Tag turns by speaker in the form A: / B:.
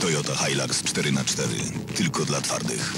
A: Toyota Hilux 4x4. Tylko dla twardych.